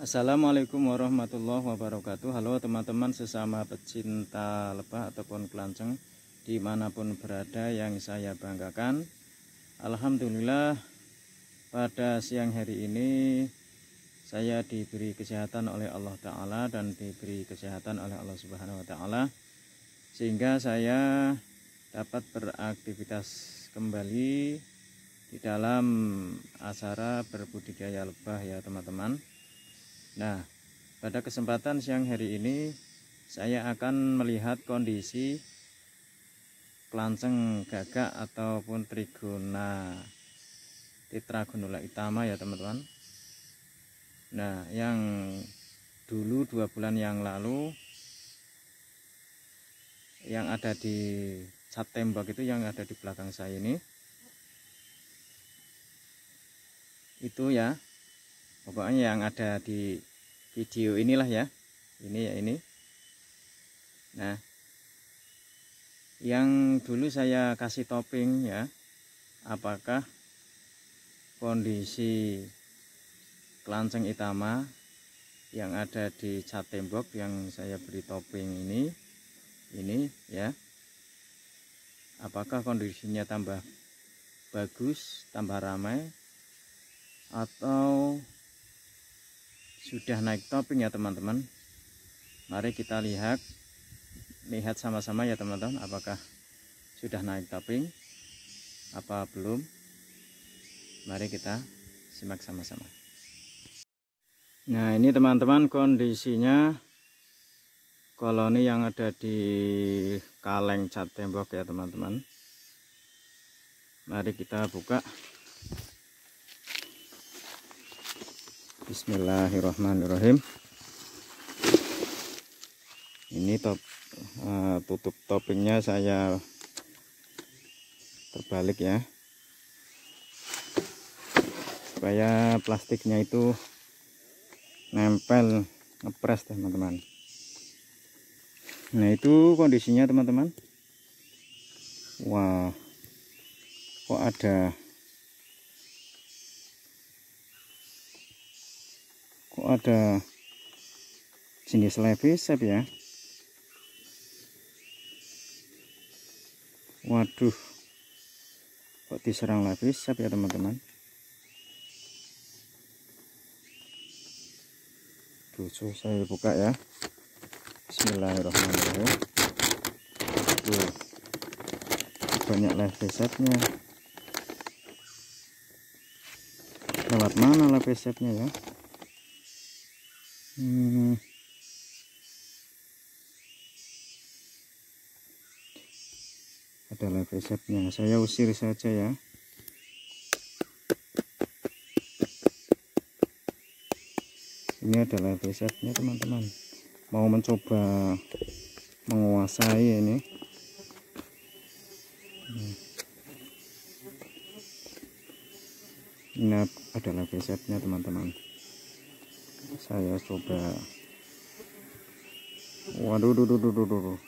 Assalamualaikum warahmatullahi wabarakatuh. Halo teman-teman sesama pecinta lebah ataupun kelanceng Di mana pun berada yang saya banggakan. Alhamdulillah pada siang hari ini Saya diberi kesehatan oleh Allah Ta'ala Dan diberi kesehatan oleh Allah Subhanahu Wa Ta'ala Sehingga saya dapat beraktivitas kembali di dalam acara berbudidaya lebah ya teman-teman Nah, pada kesempatan siang hari ini saya akan melihat kondisi kelanceng gagak ataupun trigona tetragonula itama ya teman-teman. Nah, yang dulu dua bulan yang lalu yang ada di cat tembok itu yang ada di belakang saya ini itu ya pokoknya yang ada di video inilah ya. Ini ya ini. Nah yang dulu saya kasih topping ya apakah kondisi kelanceng itama yang ada di cat tembok yang saya beri topping ini ini ya apakah kondisinya tambah bagus tambah ramai atau sudah naik topping ya teman-teman. Mari kita lihat lihat sama-sama ya teman-teman apakah sudah naik topping apa belum. Mari kita simak sama-sama. Nah ini teman-teman kondisinya koloni yang ada di kaleng cat tembok ya teman-teman. Mari kita buka Bismillahirrahmanirrahim. Ini top uh, tutup toppingnya saya terbalik ya. Supaya plastiknya itu nempel ngepres teman-teman. Nah itu kondisinya teman-teman. Wah kok ada ada jenis levisep ya. Waduh. Kok diserang levisep ya teman-teman? Tuh saya buka ya. Bismillahirrahmanirrahim. Tuh. Banyak levisepnya lewat mana levisepnya ya hmm. ada live resepnya. Saya usir saja ya. Ini ada live resepnya teman-teman. Mau mencoba menguasai ini. Hmm. ini ada live resepnya teman-teman saya coba. Waduh duh, duh, duh, duh, duh.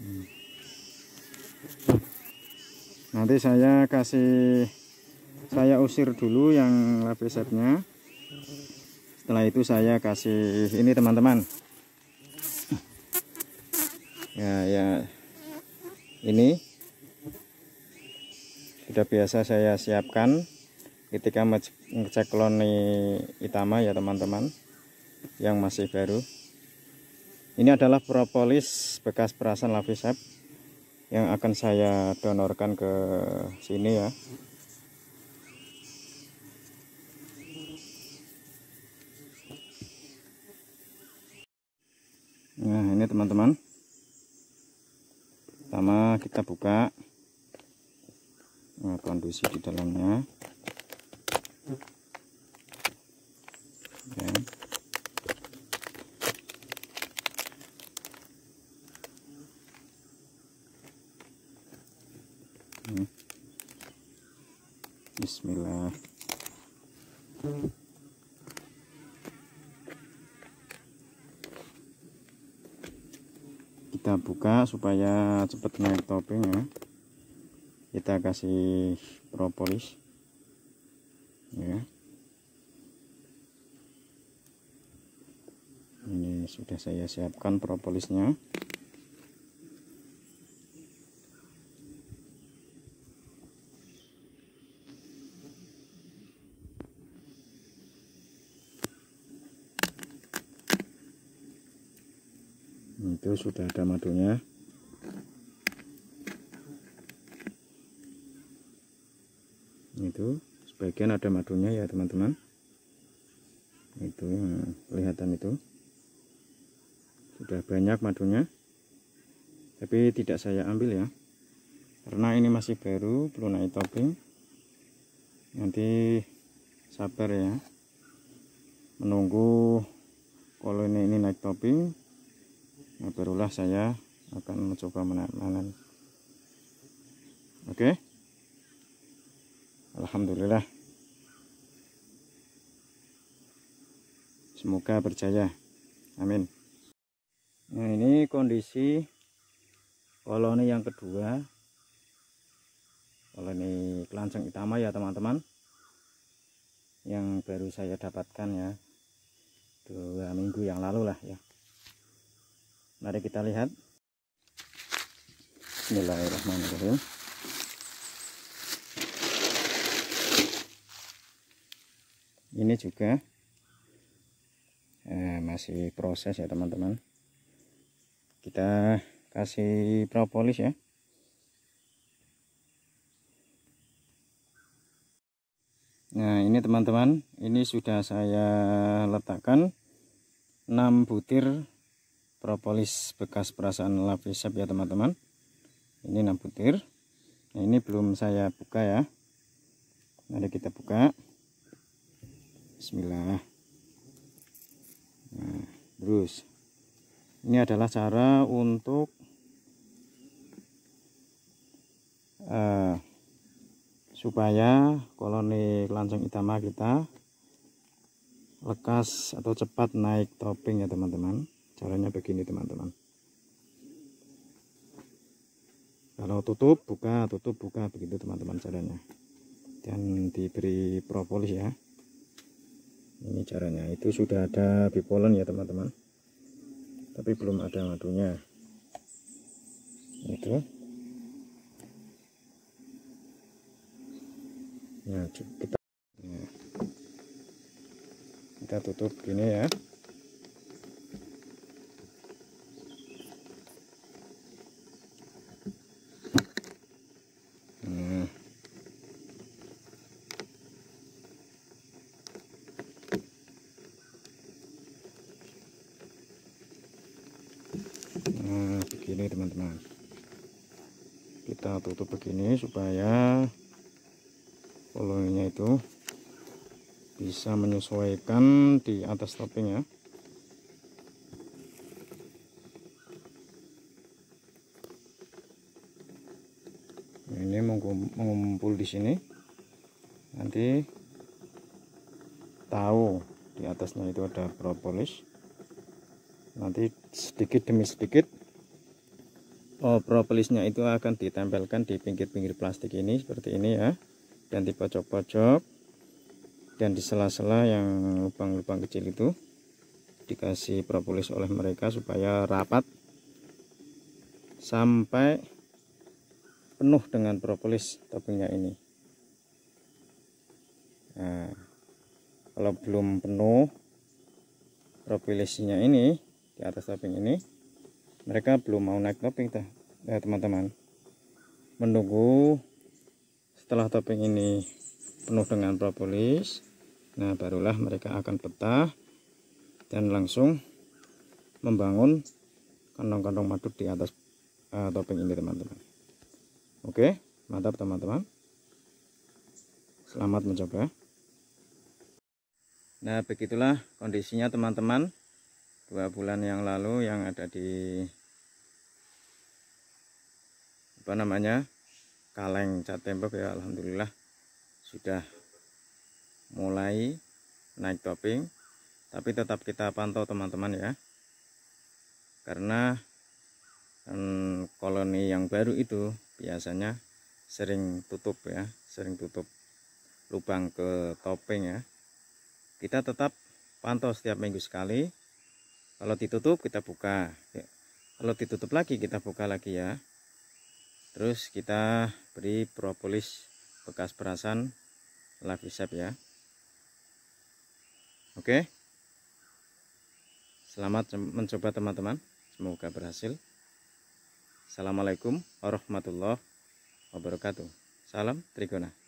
Hmm. nanti saya kasih saya usir dulu yang lapisetnya setelah itu saya kasih ini teman-teman. Ya ya. Ini. Sudah biasa saya siapkan ketika ngecek koloni itama ya teman-teman yang masih baru. Ini adalah propolis bekas perasan lavisep yang akan saya donorkan ke sini ya. Nah ini teman-teman. Pertama kita buka nah, kondisi di dalamnya Bismillah. Kita buka supaya cepat naik topping ya kita kasih propolis. Ya. Ini sudah saya siapkan propolisnya. Itu sudah ada madunya itu sebagian ada madunya ya teman-teman. Itu kelihatan itu. Sudah banyak madunya tapi tidak saya ambil ya. Karena ini masih baru belum naik topping. Nanti sabar ya. Menunggu koloni ini naik topping nah barulah saya akan mencoba menanam. Oke? Alhamdulillah. Semoga berjaya. Amin. Nah ini kondisi koloni yang kedua. Koloni kelanceng utama ya teman-teman. Yang baru saya dapatkan ya. Dua minggu yang lalu lah ya Mari kita lihat. Bismillahirrahmanirrahim. Ini juga eh, masih proses ya teman-teman. Kita kasih propolis ya. Nah ini teman-teman, ini sudah saya letakkan 6 butir propolis bekas perasaan lavisap ya teman-teman. Ini 6 butir. Nah, ini belum saya buka ya. Mari kita buka. Bismillah. Nah terus. Ini adalah cara untuk uh, supaya koloni kelanceng itama kita lekas atau cepat naik topping ya teman-teman caranya begini teman-teman. Kalau tutup buka tutup buka begitu teman-teman caranya. Dan diberi propolis ya. Ini caranya. Itu sudah ada bipolen ya teman-teman. Tapi belum ada madunya itu ya kita kita tutup gini ya nah begini teman-teman. Kita tutup begini supaya koloninya itu bisa menyesuaikan di atas topping ya. Ini mengumpul di sini. Nanti tahu di atasnya itu ada propolis. Nanti sedikit demi sedikit propolisnya itu akan ditempelkan di pinggir-pinggir plastik ini seperti ini ya. Dan di pojok-pojok dan di sela-sela yang lubang-lubang kecil itu dikasih propolis oleh mereka supaya rapat sampai penuh dengan propolis toppingnya ini. Nah, kalau belum penuh propolisnya ini di atas topping ini mereka belum mau naik topping ya teman-teman. Menunggu setelah topping ini penuh dengan propolis nah barulah mereka akan petah dan langsung membangun kantong-kantong madu di atas uh, topping ini teman-teman. Oke mantap teman-teman. Selamat mencoba. Nah begitulah kondisinya teman-teman dua bulan yang lalu yang ada di apa namanya kaleng cat tembok ya Alhamdulillah sudah mulai naik topping tapi tetap kita pantau teman-teman ya. Karena hmm, koloni yang baru itu biasanya sering tutup ya sering tutup lubang ke topping ya. Kita tetap pantau setiap minggu sekali kalau ditutup kita buka. Kalau ditutup lagi kita buka lagi ya. Terus kita beri propolis bekas perasan lavisep ya. Oke. Selamat mencoba teman-teman. Semoga berhasil. Assalamualaikum warahmatullahi wabarakatuh. Salam Trigona